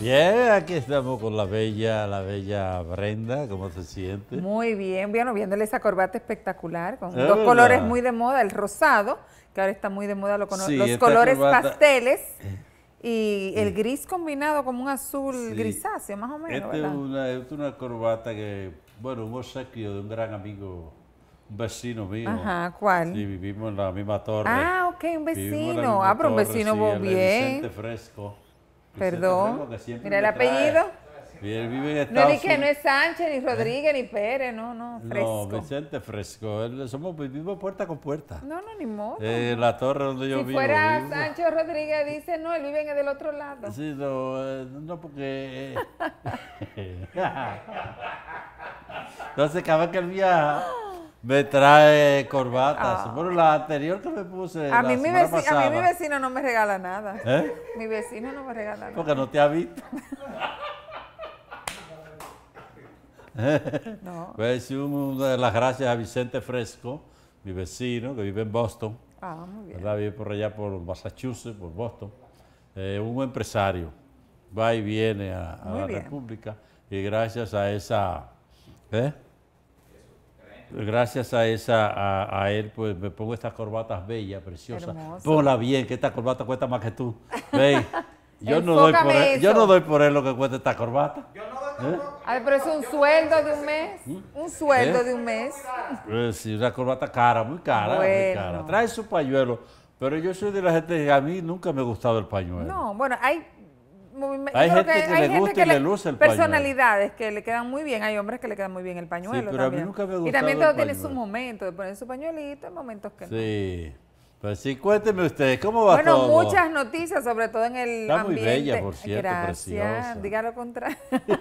Bien, aquí estamos con la bella, la bella Brenda, ¿cómo se siente? Muy bien, bueno, viéndole esa corbata espectacular, con Es dos verdad. colores muy de moda, el rosado, que ahora está muy de moda lo Sí, los colores corbata- pasteles, y el gris combinado como un azul Sí. grisáceo, más o menos, Esta es ¿verdad? una, esta es una corbata que, bueno, un obsequio de un gran amigo, un vecino mío. Ajá, ¿cuál? Sí, vivimos en la misma torre. Ah, ok, un vecino. Ah, pero un vecino sí, es Vicente bien. Fresco. Perdón. Mira el apellido. Y él vive en No Estados de que no es Sánchez, ni Rodríguez, ni Pérez, no, no, No, fresco. Vicente Fresco. Él, somos, vivimos puerta con puerta. No, no, ni modo. Eh, la torre donde yo si vivo. fuera vivo- Sánchez Rodríguez, dice, no, él vive en el del otro lado. Sí, no, eh, no porque... eh, Entonces, cada vez que él viaja, me trae corbatas. Bueno, la anterior que me puse Ah. A mí, mi a mí vecino no me regala nada. ¿eh? Mi vecino no me regala nada. Porque no te ha visto. No. Pues una de las gracias a Vicente Fresco, mi vecino, que vive en Boston. Ah, muy bien. ¿verdad? Vive por allá por Massachusetts, por Boston. Eh, un empresario. Va y viene a, la bien. República y gracias a esa... ¿eh? Gracias a esa, a, a él, pues me pongo estas corbatas bellas, preciosas. Ponla bien, que esta corbata cuesta más que tú. Ve, yo no doy por él, yo no doy por él lo que cuesta esta corbata. Ay, pero es un sueldo de un mes. Un sueldo ¿Eh? de un mes. Eh, Sí, una corbata cara, muy cara, muy cara. Trae su pañuelo, pero yo soy de la gente que a mí nunca me ha gustado el pañuelo. No, bueno, hay. Hay gente que le gusta y le luce el pañuelo. Personalidades que le quedan muy bien. Hay hombres que le quedan muy bien el pañuelo. pero a mí también. nunca me Y también todo tiene su momento de poner su pañuelito, hay momentos que no. Sí. Pues sí, cuénteme usted, ¿cómo va Bueno, todo? muchas noticias, sobre todo en el Está muy ambiente. bella, por cierto, Gracias. preciosa. Diga lo contrario.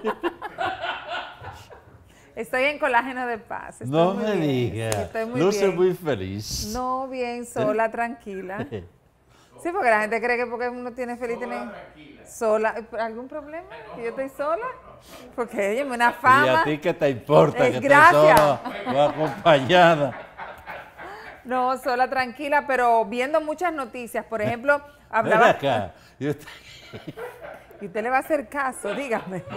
Estoy en colágeno de paz. estoy No muy me bien, diga. sí, estoy muy Luce bien. muy feliz. No, bien, sola, tranquila. Sí, porque la gente cree que porque uno tiene feliz tiene sola. ¿Algún problema? ¿Que yo estoy sola? Porque, oye, una ¿Y a fama. ti qué te importa Eh, que estés gracias. sola o acompañada? No, sola, tranquila, pero viendo muchas noticias. Por ejemplo, Ven hablaba. acá. Y usted- Y usted le va a hacer caso, dígame.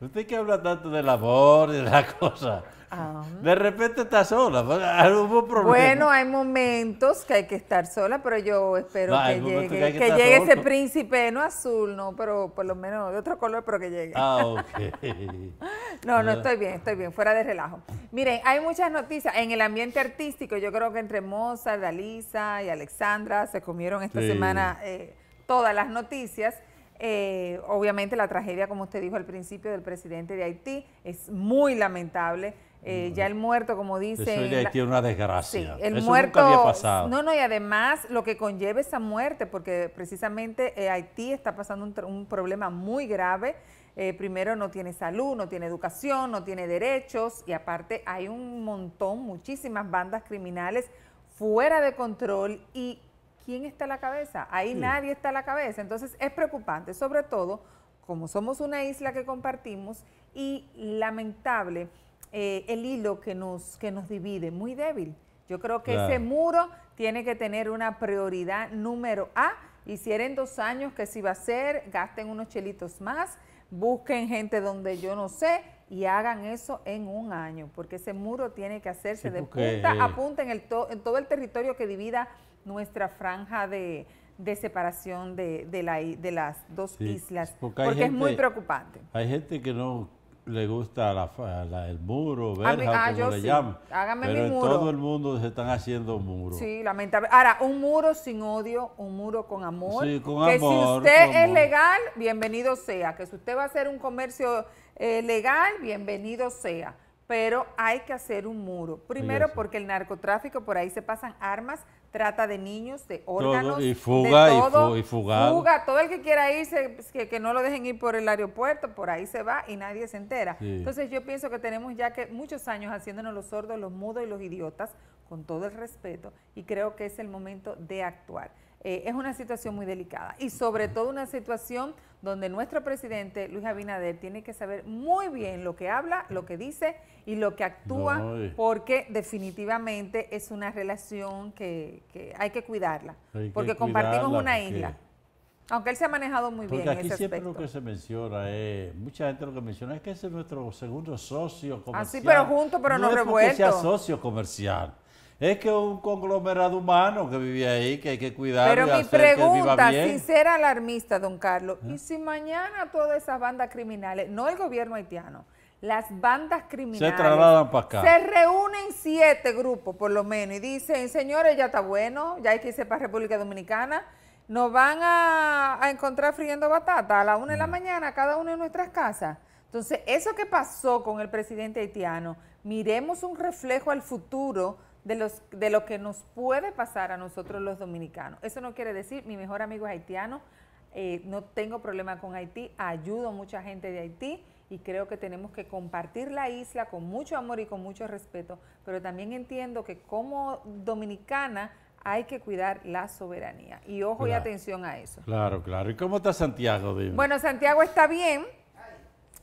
Usted que habla tanto del amor y de la cosa. Ah. De repente está sola. ¿pues? ¿Hubo problema? Bueno, hay momentos que hay que estar sola, pero yo espero No, que llegue, que llegue ese príncipe, no azul, no, pero por lo menos de otro color, pero que llegue. Ah. No, no, estoy bien, estoy bien, fuera de relajo. Miren, hay muchas noticias. En el ambiente artístico, yo creo que entre Mozart, Dalisa y Alexandra se comieron esta Sí. semana eh, todas las noticias. Eh, obviamente la tragedia, como usted dijo al principio, del presidente de Haití es muy lamentable. Eh, ya el muerto, como dice... Eso es una Sí, desgracia. el Eso muerto. nunca había pasado. No, no, y además lo que conlleva esa muerte, porque precisamente eh, Haití está pasando un, problema muy grave. Eh, primero, no tiene salud, no tiene educación, no tiene derechos, y aparte hay un montón, muchísimas bandas criminales fuera de control. ¿Y quién está a la cabeza? Ahí Sí. nadie está a la cabeza. Entonces es preocupante, sobre todo como somos una isla que compartimos y lamentable eh, el hilo que nos, que nos divide, muy débil. Yo creo que Claro. ese muro tiene que tener una prioridad número A. Si en dos años que se iba a hacer, gasten unos chelitos más, busquen gente donde yo no sé y hagan eso en un año, porque ese muro tiene que hacerse Sí, de porque, punta a punta en, el to- en todo el territorio que divida nuestra franja de, de separación de, de la i- de las dos Sí, islas, porque es muy preocupante. Hay gente que no le gusta la, la- el muro, A mí- verja, ah, como le sí. llaman. Hágame Pero mi en muro. todo el mundo se están haciendo muros. Sí, lamentable. Ahora, un muro sin odio, un muro con amor. Sí, con que amor, si usted es amor. legal, bienvenido sea. Que si usted va a hacer un comercio eh, legal, bienvenido sea. Pero hay que hacer un muro. Primero sí. porque el narcotráfico, por ahí se pasan armas, trata de niños, de órganos. y fuga, de y todo, y. Fuga, todo el que quiera irse, pues, que, que no lo dejen ir por el aeropuerto, por ahí se va y nadie se entera. Sí. Entonces yo pienso que tenemos ya que muchos años haciéndonos los sordos, los mudos y los idiotas, con todo el respeto, y creo que es el momento de actuar. Eh, es una situación muy delicada y sobre todo una situación donde nuestro presidente Luis Abinader tiene que saber muy bien lo que habla, lo que dice y lo que actúa, No, porque definitivamente es una relación que, que hay que cuidarla, Hay que porque compartimos una porque isla. Aunque él se ha manejado muy Porque bien aquí ese siempre aspecto. lo que se menciona es, mucha gente lo que menciona es que ese es nuestro segundo socio comercial. Ah, sí, pero juntos, pero no es porque sea socio comercial. Es que un conglomerado humano que vive ahí, que hay que cuidar Pero y mi hacer que viva pregunta, bien. sin ser alarmista, don Carlos, ¿y si mañana todas esas bandas criminales, no el gobierno haitiano, las bandas criminales trasladan pa' acá. se reúnen siete grupos por lo menos y dicen, señores, ya está bueno, ya hay que irse para República Dominicana, nos van a, a encontrar friendo batata a la una de la mañana cada uno en nuestras casas? Entonces, eso que pasó con el presidente haitiano, miremos un reflejo al futuro de, los, de lo que nos puede pasar a nosotros los dominicanos. Eso no quiere decir, mi mejor amigo es haitiano, eh, no tengo problema con Haití, ayudo a mucha gente de Haití y creo que tenemos que compartir la isla con mucho amor y con mucho respeto, pero también entiendo que como dominicana hay que cuidar la soberanía. Y ojo y atención a eso. Claro, claro. ¿Y cómo está Santiago? Dime? Bueno, Santiago está bien.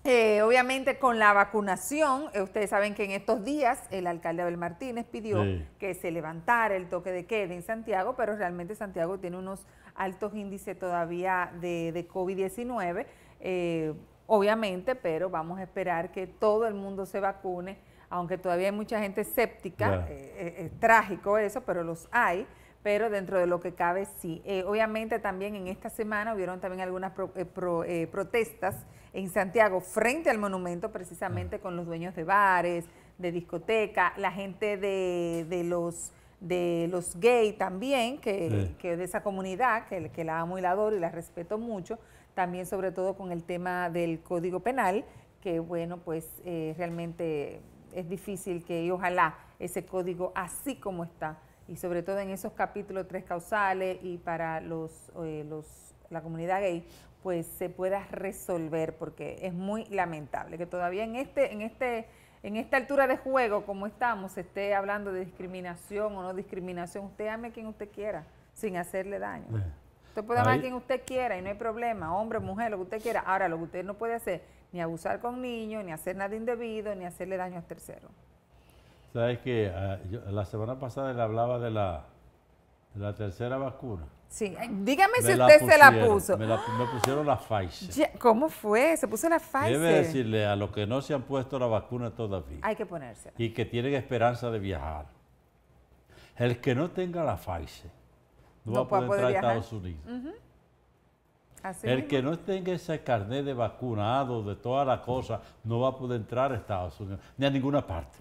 Eh, obviamente con la vacunación, eh, ustedes saben que en estos días el alcalde Abel Martínez pidió Sí. que se levantara el toque de queda en Santiago, pero realmente Santiago tiene unos altos índices todavía de, de COVID-19, eh, obviamente, pero vamos a esperar que todo el mundo se vacune, aunque todavía hay mucha gente escéptica, eh, eh, es trágico eso, pero los hay, pero dentro de lo que cabe sí. Eh, obviamente también en esta semana hubieron también algunas pro- eh, pro- eh, protestas en Santiago frente al monumento precisamente con los dueños de bares, de discoteca, la gente de, de los de los gay también, que, Sí. que de esa comunidad, que, que la amo y la adoro y la respeto mucho, también sobre todo con el tema del Código Penal, que bueno, pues eh, realmente es difícil que, y ojalá ese código así como está, y sobre todo en esos capítulos tres causales y para los, eh, los la comunidad gay, pues se pueda resolver, porque es muy lamentable que todavía en este, en este, en esta altura de juego, como estamos, se esté hablando de discriminación o no discriminación. Usted ame a quien usted quiera, sin hacerle daño. Eh, Usted puede amar a quien usted quiera y no hay problema, hombre, mujer, lo que usted quiera. Ahora, lo que usted no puede hacer, ni abusar con niños, ni hacer nada indebido, ni hacerle daño a terceros. ¿Sabes que La semana pasada le hablaba de la, la tercera vacuna. Sí, ay, dígame si Me usted se la puso. Me, la- me pusieron la Pfizer. Ya, ¿Cómo fue? Se puso la Pfizer. Debe decirle a los que no se han puesto la vacuna todavía Hay que ponérsela. y que tienen esperanza de viajar. El que no tenga la Pfizer no, No va a poder, a entrar a viajar. Estados Unidos. Así El mismo. que no tenga ese carnet de vacunado, de todas las cosas, no va a poder entrar a Estados Unidos, ni a ninguna parte.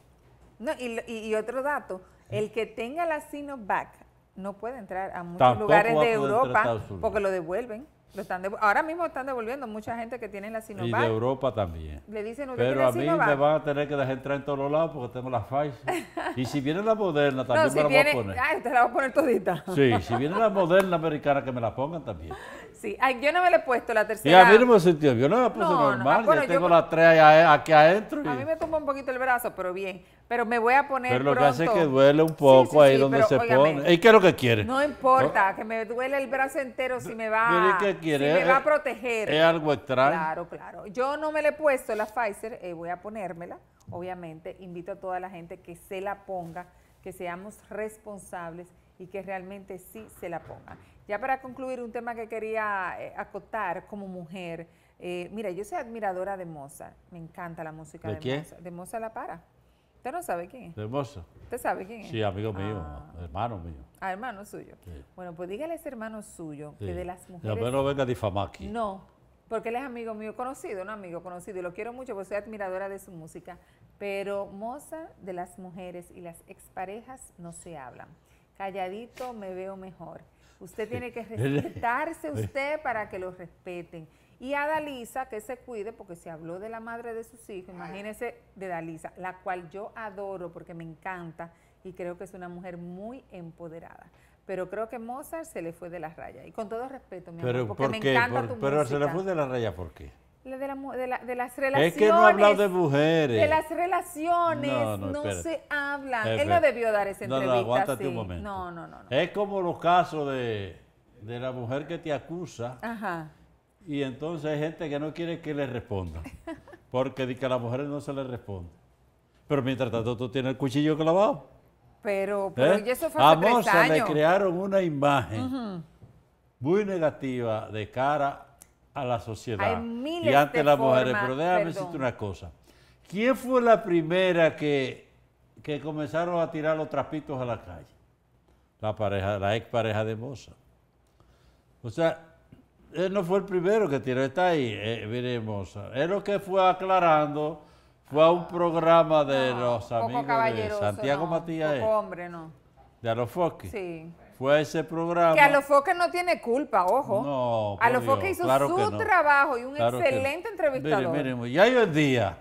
No, y- y otro dato, el que tenga la Sinovac no puede entrar a muchos Tampoco lugares de Europa porque lo devuelven. Lo están devu- ahora mismo están devolviendo mucha gente que tiene la Y Sinovac. de Europa también. Le dicen, ¿usted Pero a mí Sinovac? me van a tener que dejar entrar en todos los lados porque tengo la Pfizer. Y si viene la moderna, también no, si me la viene, voy a poner. ay, usted la va a poner todita. Sí, si viene la moderna americana, que me la pongan también. Sí, ay, yo no me le he puesto la Y tercera. a mí no me sentió, yo no me la puse No, no, normal, ah, bueno, ya yo tengo me- la tres allá- aquí adentro. y- A mí me tumba un poquito el brazo, pero bien. Pero me voy a poner pero lo que hace es que duele un poco Sí, sí, ahí sí, donde pero se óigame, pone. ¿Y qué es lo que quiere? No importa, que me duele el brazo entero si me va, Pero ¿y qué quiere? si me va a proteger. Es algo extraño. Claro, claro. Yo no me le he puesto la Pfizer, eh, voy a ponérmela, obviamente. Invito a toda la gente que se la ponga, que seamos responsables y que realmente sí se la pongan. Ya para concluir, un tema que quería eh, acotar como mujer. eh, mira, yo soy admiradora de Mozart. Me encanta la música ¿De de, quién? Mozart. De Mozart La Para. ¿Usted no sabe quién es? Hermoso. ¿Usted sabe quién es? Sí, amigo mío, Ah. hermano mío. Ah, hermano suyo. Sí. Bueno, pues dígale a ese hermano suyo Sí. que de las mujeres... mí no venga a difamar aquí. No, porque él es amigo mío conocido, no amigo conocido, y lo quiero mucho porque soy admiradora de su música. Pero Mozart, de las mujeres y las exparejas no se hablan. Calladito me veo mejor. Usted tiene que respetarse usted para que lo respeten. Y a Dalisa que se cuide, porque se habló de la madre de sus hijos, imagínese de Dalisa, la cual yo adoro porque me encanta y creo que es una mujer muy empoderada. Pero creo que Mozart se le fue de las rayas. Y con todo respeto, mi Pero, amor, porque ¿por me qué? encanta Por- tu pero se le fue de la raya, ¿por qué? De, la de la- de las relaciones. Es que no ha hablado de mujeres. De las relaciones No, no, no, espérate. se hablan. Jefe. Él no debió dar esa entrevista. no, aguántate así. un momento. No, no, no. no. Es como los casos de, de la mujer que te acusa Ajá. Y entonces hay gente que no quiere que le respondan. Porque di que a las mujeres no se les responde. Pero mientras tanto tú tienes el cuchillo clavado. Pero, pero ¿eh? y eso fue a hace tres Moza le años. crearon una imagen muy negativa de cara a la sociedad y ante las mujeres. Pero déjame perdón. decirte una cosa. ¿Quién fue la primera que, que comenzaron a tirar los trapitos a la calle? La pareja, la ex pareja de Moza. O sea, él no fue el primero que tiró, está ahí, eh, mire Moza. Él lo que fue aclarando fue a un programa de No, los amigos de Santiago no, Matías, Poco eh, hombre, no. de Alofoque. Sí. Fue a ese programa. Que a los foques no tiene culpa, ojo. No, a por los foques Dios, hizo claro su no. trabajo y un Claro excelente entrevistador. Mire, mire, ya hoy en día,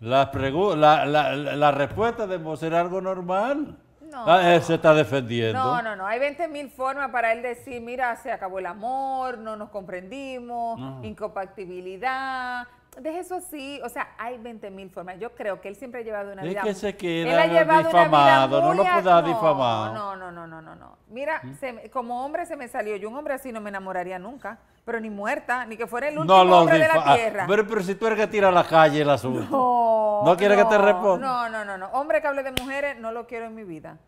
la, pregu- la, la, la- la respuesta de ser algo normal. No. Ah, él se está defendiendo. No, no, no. Hay 20 mil formas para él decir, mira, se acabó el amor, no nos comprendimos, No. incompatibilidad. Deje eso así. O sea, hay 20 mil formas. Yo creo que él siempre ha llevado una Es vida... que se queda él ha llevado una vida difamado, no lo a- puede dar no, difamado. ¿Mm? No, no, no, no, no, no. Mira, se me- como hombre se me salió. Yo un hombre así no me enamoraría nunca. Pero ni muerta, ni que fuera el último No hombre de la ah, tierra. Pero, pero si tú eres que tira a la calle el asunto. No, ¿No quiere que te responda? No, no, no, no. Hombre que hable de mujeres, no lo quiero en mi vida.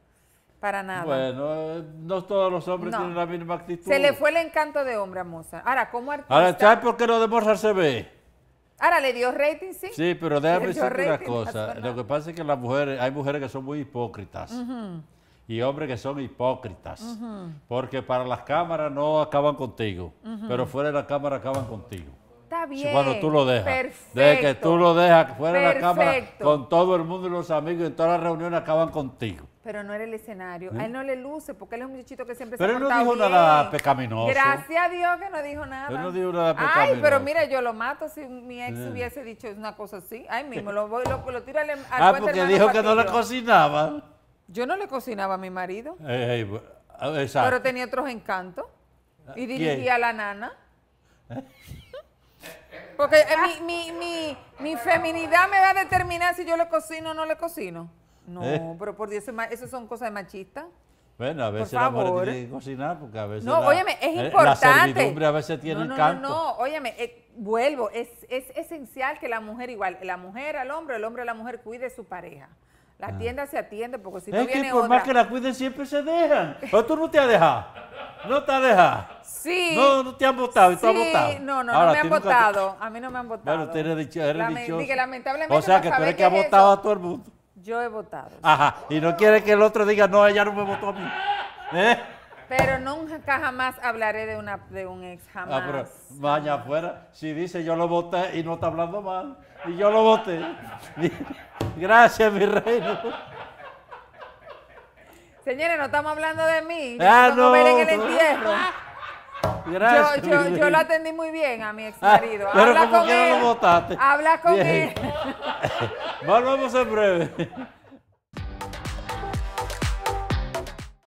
Para nada. Bueno, no todos los hombres No. tienen la misma actitud. Se le fue el encanto de hombre a Mozart. Ahora, como artista. Ahora, ¿sabes por qué lo de Mozart se ve? Ahora, ¿le dio rating, sí? Sí, pero déjame decirte una cosa. Lo que pasa es que las mujeres, hay mujeres que son muy hipócritas. Y hombres que son hipócritas. Porque para las cámaras no acaban contigo. Pero fuera de la cámara acaban contigo. Está bien. Cuando tú lo dejas. Perfecto. De que tú lo dejas fuera de la cámara con todo el mundo y los amigos y en todas las reuniones acaban contigo. Pero no era el escenario. A él no le luce porque él es un muchachito que siempre ¿Eh? Pero se ha él no dijo nada bien. pecaminoso. Gracias a Dios que no dijo nada. Él no dijo nada Ay, pecaminoso. pero mira, yo lo mato si mi ex Eh. hubiese dicho una cosa así. Ay, mismo, lo, voy, lo, lo tiro al, al Ah, porque dijo que no le cocinaba. Yo no le cocinaba a mi marido. Eh, eh, ah, exacto. Pero tenía otros encantos. Y ¿Quién? dirigía a la nana. Porque eh, mi, mi, mi, mi feminidad me va a determinar si yo le cocino o no le cocino. No, ¿Eh? pero por Dios, eso son cosas de machista. Bueno, a veces la mujer tiene que cocinar porque a veces No, la, óyeme, es eh, importante. La servidumbre a veces tiene no, no, encanto. No, no, óyeme, eh, vuelvo, es, es esencial que la mujer igual, la mujer al hombre, el hombre a la mujer cuide su pareja. La atienda se atiende, porque si no Ah. es que viene por otra... más que la cuiden siempre se dejan. O tú no te has dejado. No te has dejado. Sí. No, no te han votado y tú has Sí, votado. No, no, Ahora, no me han te- votado. A mí no me han votado. Bueno, tú eres, dicho, eres Lame- dichoso. lamentablemente O sea no que tú eres que qué ha es votado a todo el mundo. Yo he votado. Ajá. Y no quiere que el otro diga, no, ella no me votó a mí. ¿Eh? Pero nunca jamás hablaré de una de un ex, jamás. Ah, pero vaya afuera. Si dice yo lo voté y no está hablando mal. Y yo lo voté. Gracias, mi reino. Señores, no estamos hablando de mí. Yo Ah, no en el entierro. Gracias. Yo, yo, yo lo atendí muy bien a mi ex Ah, marido. pero Habla como con quiera él. lo votaste. Habla con Bien. él. Volvemos en breve.